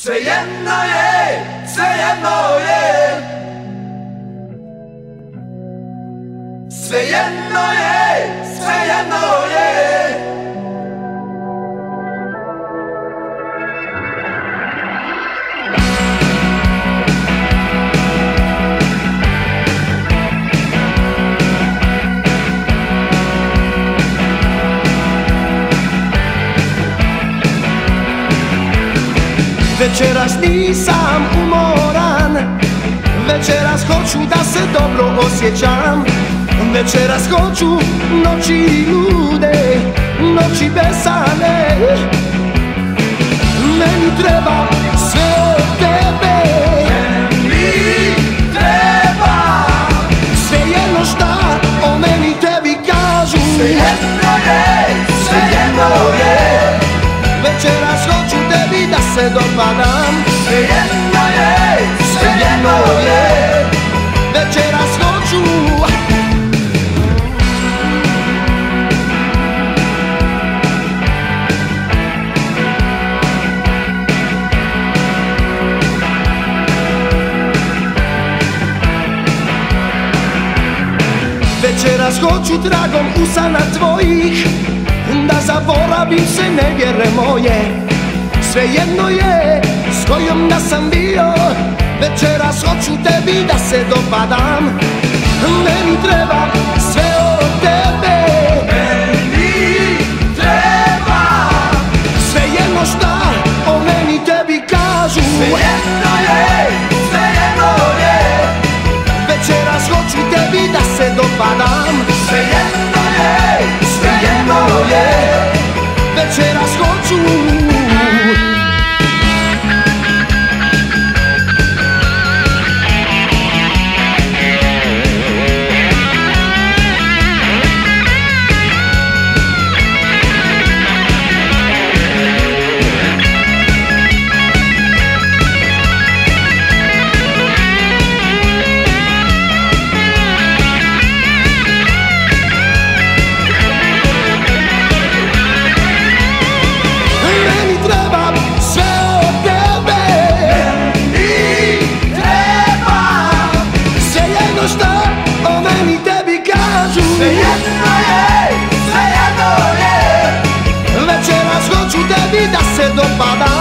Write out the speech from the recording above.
Sve jedno je, sve jedno je. Sve jedno je, Večeras nisam umoran. Večeras hoću da se dobro osjećam. Večeras hoću noći lude Noći besane. Meni treba sve od tebe. Mi treba. Sve jedno šta o meni tebi kažu se dopadam. Sve jedno je, sve jedno je. Večeras hoću. Večeras hoću tragom usana tvojih Da zaboravim se nevjere moje Svejedno je s kojom da sam bio Večeras hoću tebi da se dopadam. Meni treba sve od tebe. Meni treba Svejedno šta o meni tebi kažu. Svejedno je, sve jedno je Večeras hoću tebi da se dopadam. Svejedno je, sve jedno je Večeras hoću para